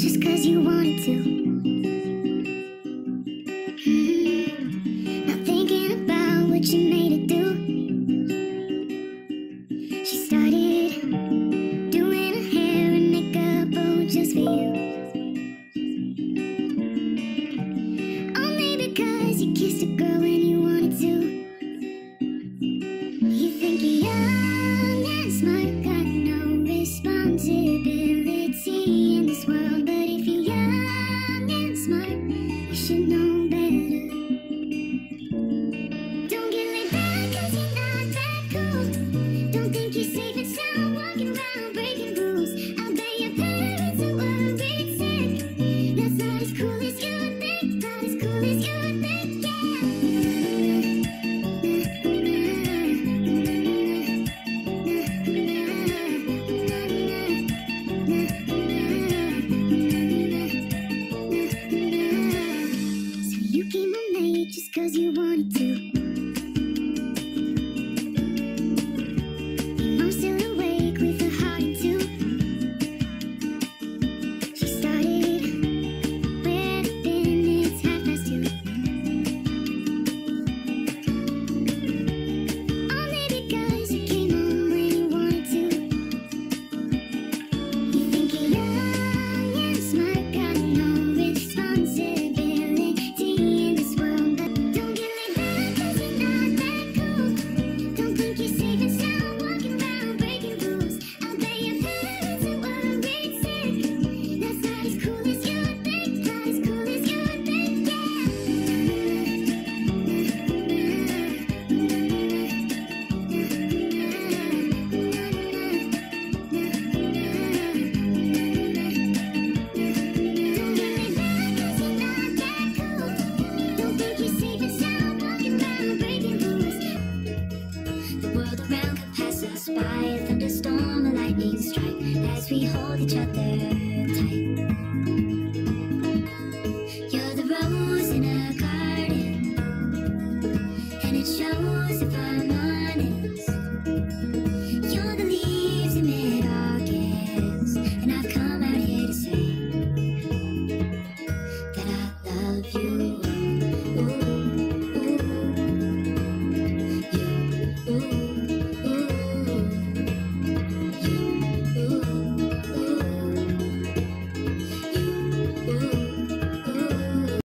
just cause you wanted to. Mhm. Not thinking about what you made it do. She started doing her hair and makeup, oh, just for you. Only because you kissed a girl world around could pass us by. A thunderstorm, a lightning strike, as we hold each other tight. You're the rose in a garden, and it shows if I'm not.